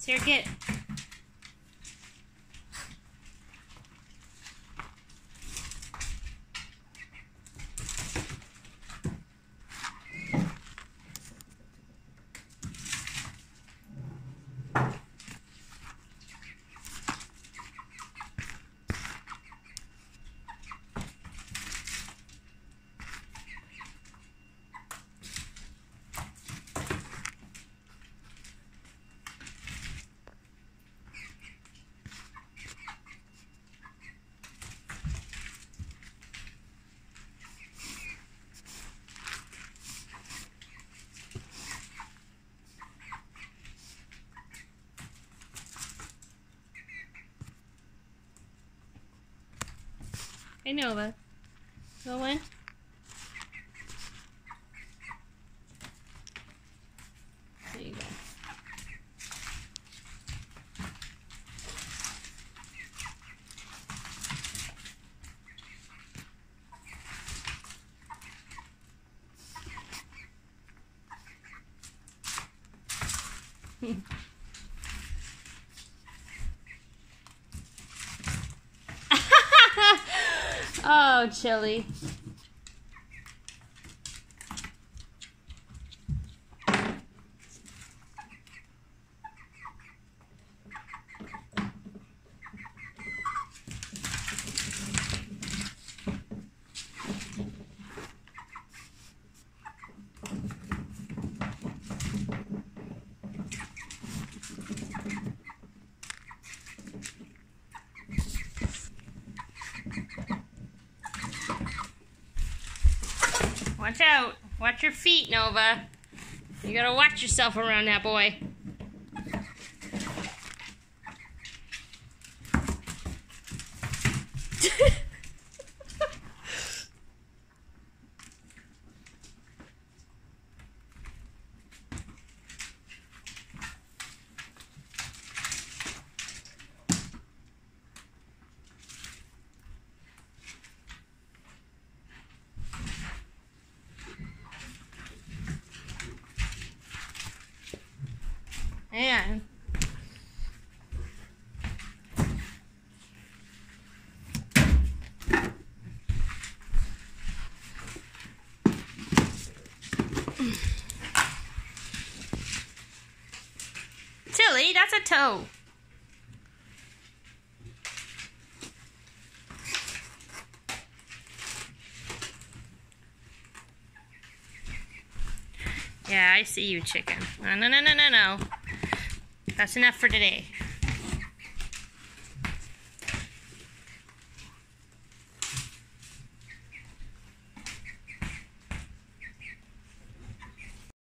Sarah, get. Hey, Nova. Go in. There you go. oh, Chili. Watch out. Watch your feet, Nova. You gotta watch yourself around that boy. Man. Tilly, that's a toe. Yeah, I see you, chicken. No, no, no, no, no, no. That's enough for today.